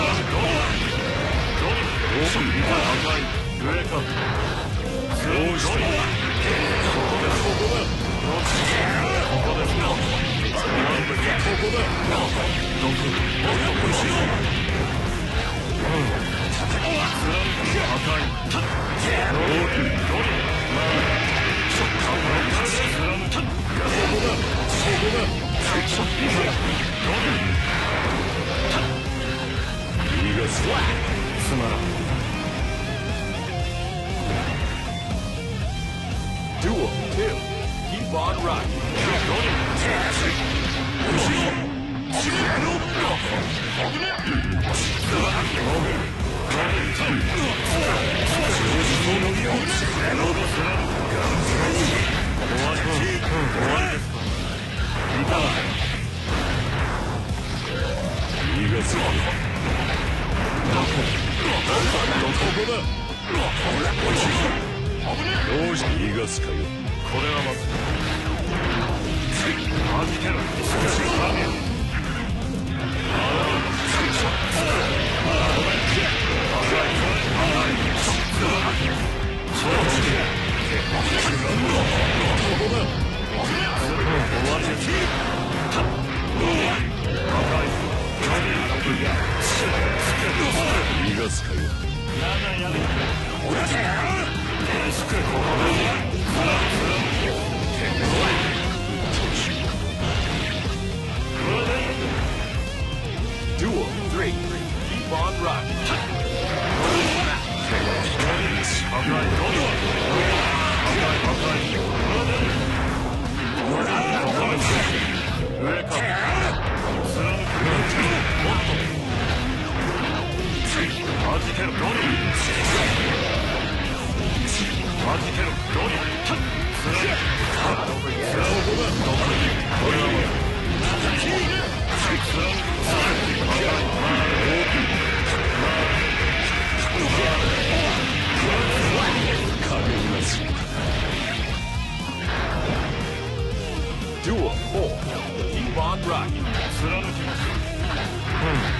ここだつまらん Duel 2. Keep on rocking. 逃がすどこだどうし逃がすかよこれはまず預けろ少し影を逃がすかよ。けろドリ預けろドリ加減なし Duel 4. Keep on rocking. 貫きます逃がすかよ終わりですか優秀だうん甘い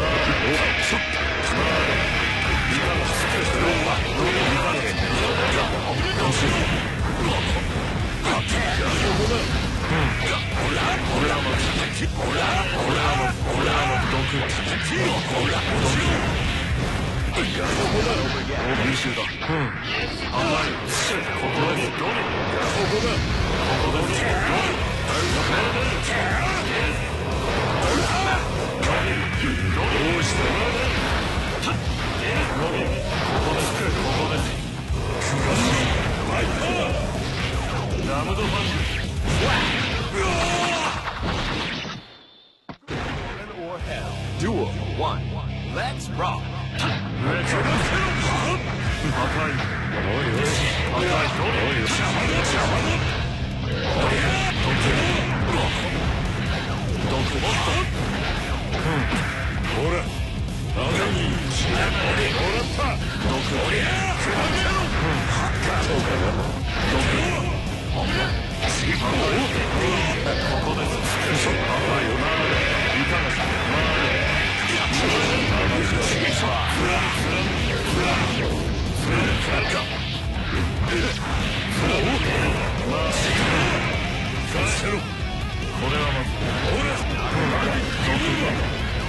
Heaven or hell. Duel。だ。どけ。どけ。ほら赤にもらった毒おりゃそうかなここです赤いよないかがかさせろこれはまず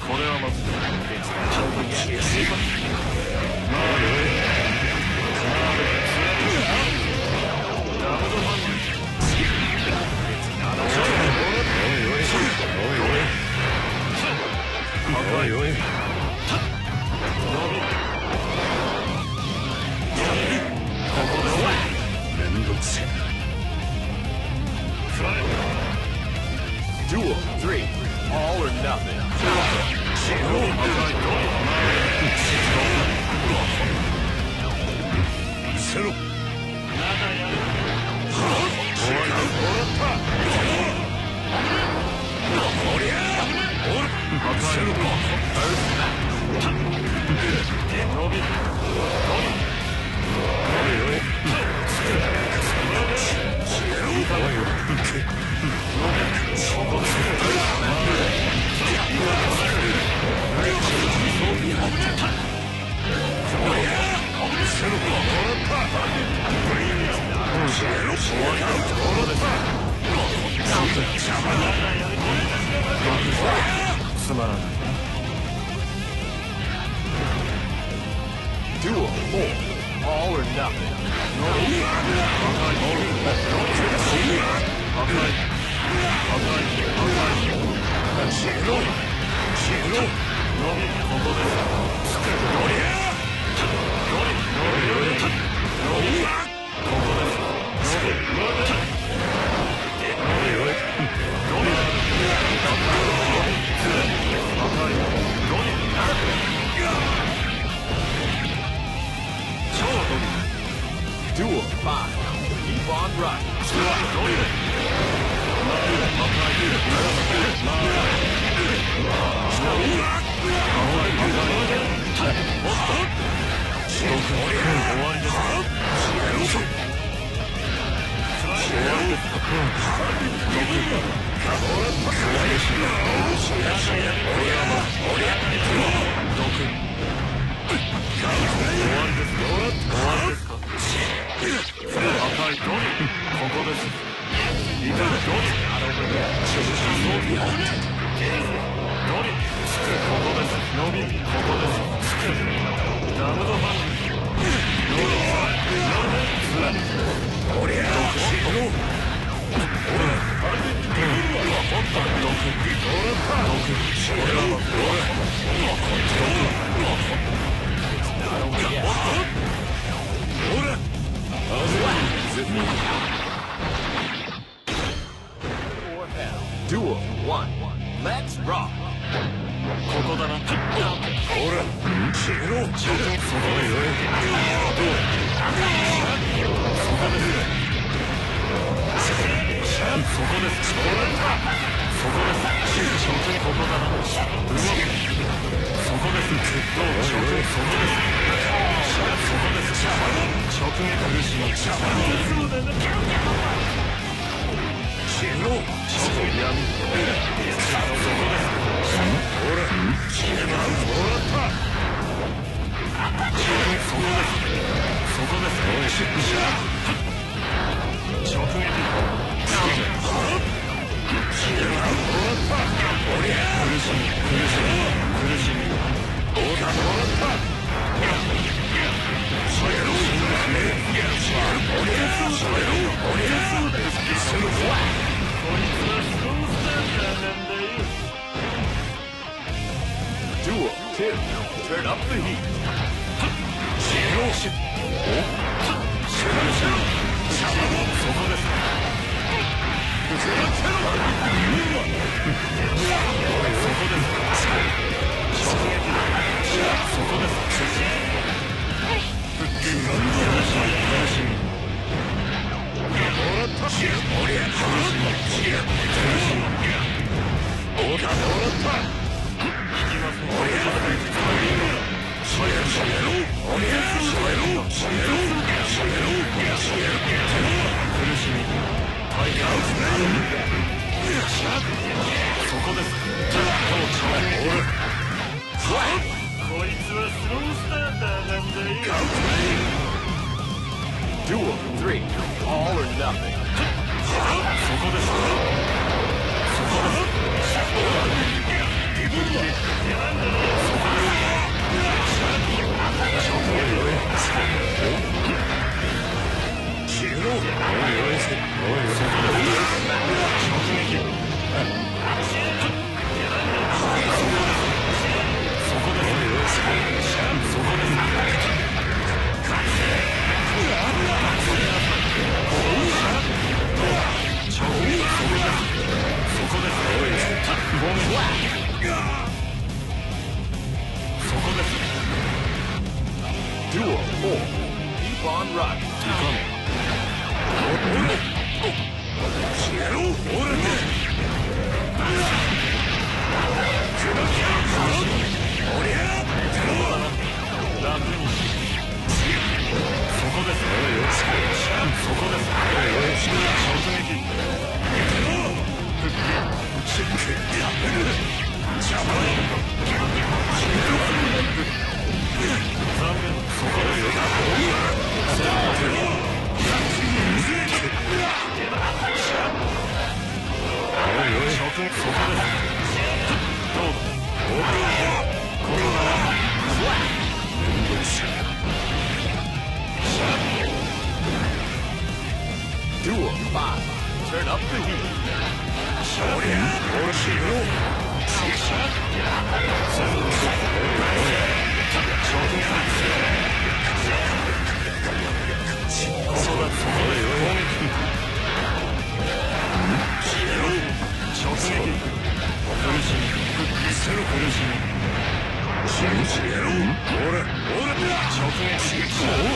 これはまずい。Okay. つまらない Do or all or nothing. No. 終わりだここです。直撃 Duo, Tim, turn up the heat. Shiroshi. Shiroshi. Shamamo, soko desu. Soko desu. Soko desu. Soko desu. Shut Duel 4. Keep on running. Keep on. Turn up the heat. Shoryun or Shiro. Shiro. 直撃